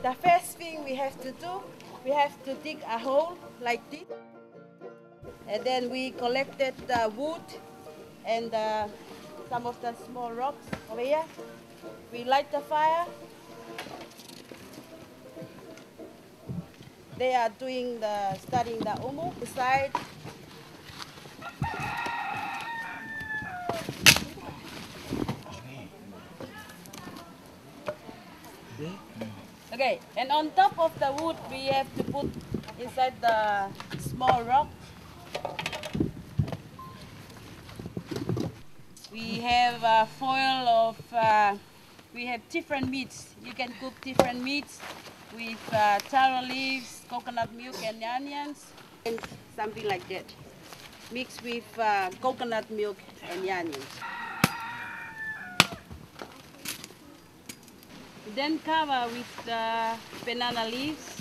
The first thing we have to do, we have to dig a hole like this. And then we collected the wood and uh, some of the small rocks over here. We light the fire. They are doing the studying the umu beside. Okay, and on top of the wood, we have to put inside the small rock. We have a foil of, uh, we have different meats. You can cook different meats with uh, taro leaves, coconut milk and onions, and something like that. Mixed with uh, coconut milk and onions. Then cover with the banana leaves.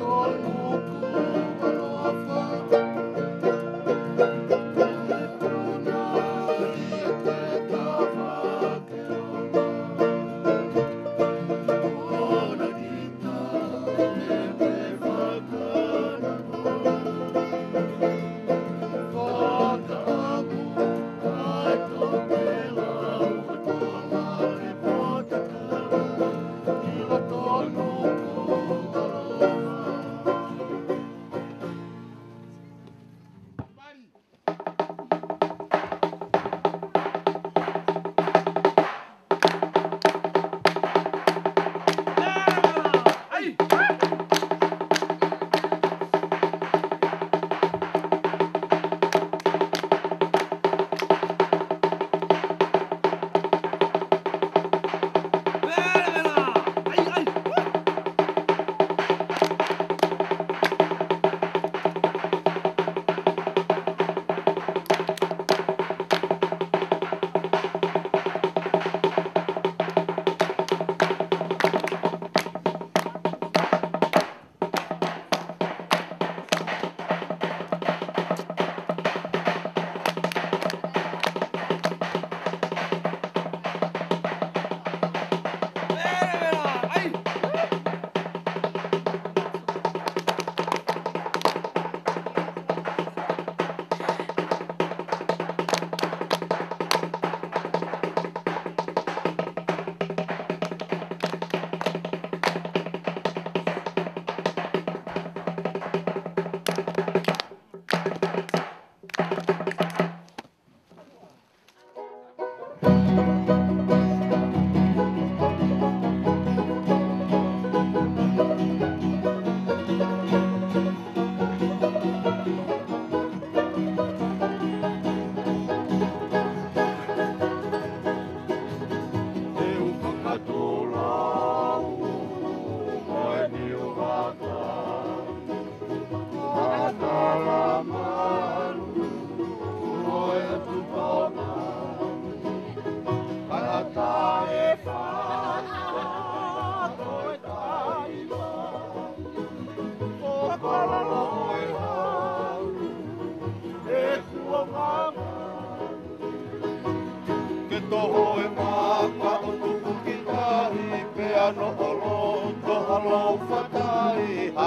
Lord, oh,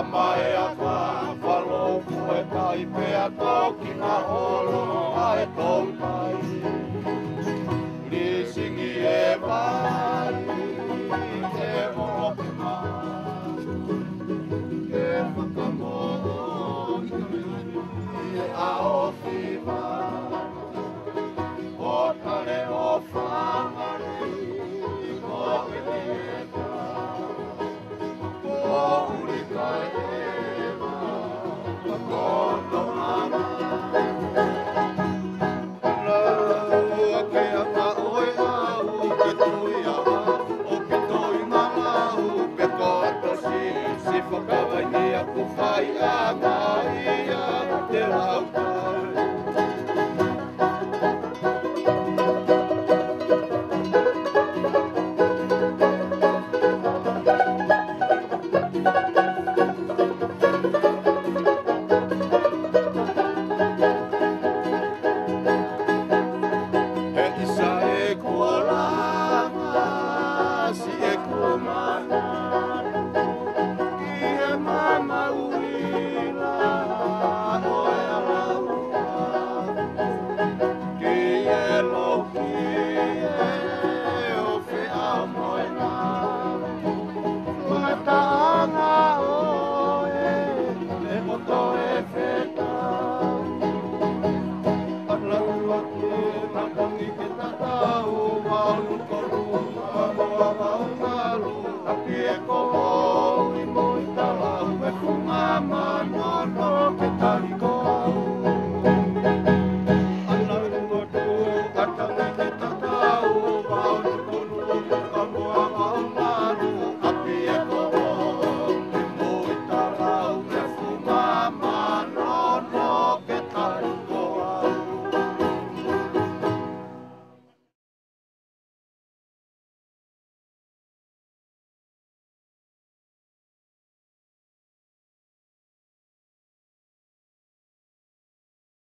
mai a kwa Whalo kua kai pea kwa ki ma holo a e tau mai Ni singi e mai e moro ke ma E whakamoro i ka mea ni a o